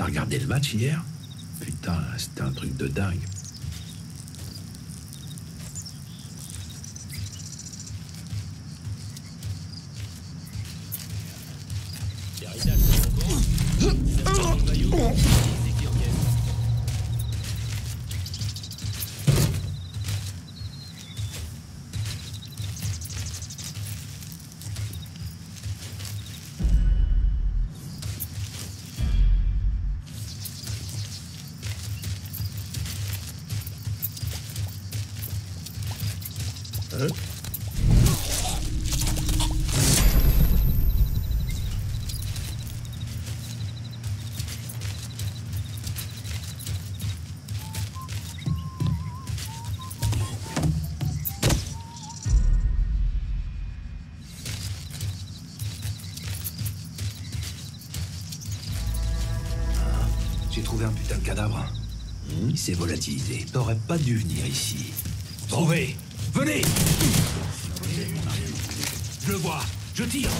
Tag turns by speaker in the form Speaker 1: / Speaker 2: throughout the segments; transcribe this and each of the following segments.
Speaker 1: T'as regardé le match hier? Putain, c'était un truc de dingue.
Speaker 2: J'ai trouvé un putain de cadavre. Il s'est volatilisé. T'aurais pas dû venir ici. Trouvez Venez Je le vois. Je tire.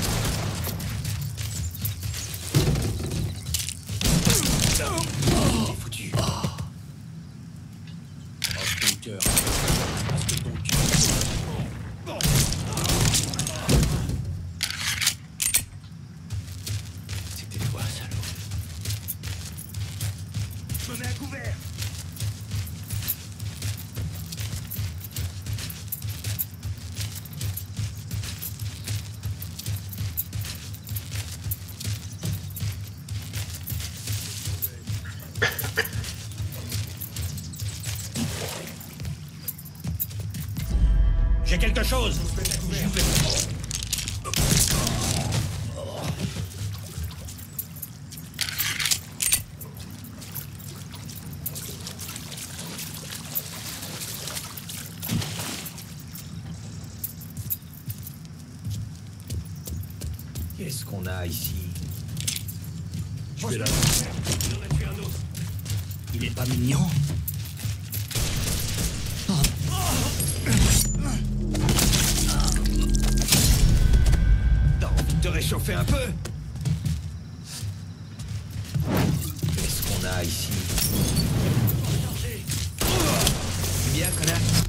Speaker 2: Oh, foutu. Passe ton cœur. Quelque chose. Qu'est-ce qu'on a ici? Je vais là. Il est pas mignon réchauffer un peu. Qu'est-ce qu'on a ici? Bien, connard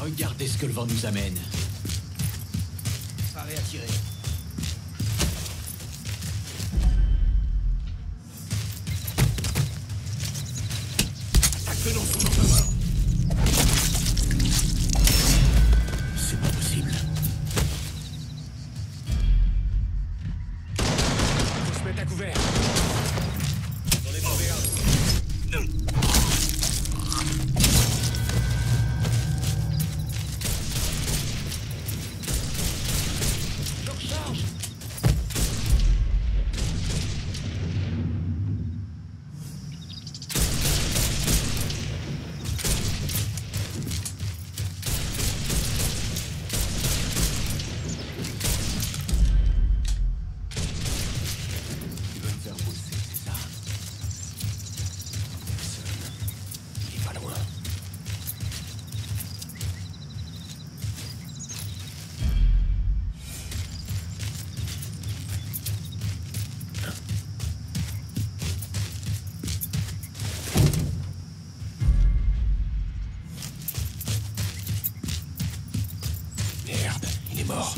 Speaker 2: Regardez ce que le vent nous amène. Paré à tirer. Mort.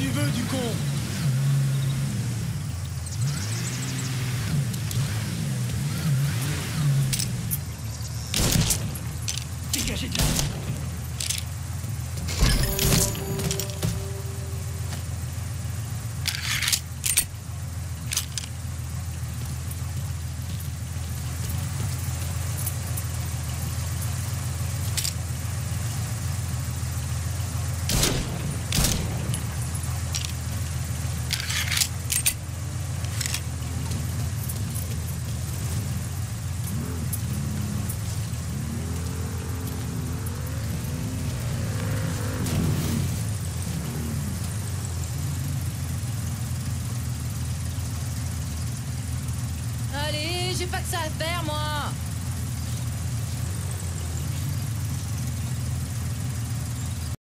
Speaker 1: Tu veux, du con
Speaker 3: pas que ça à faire, moi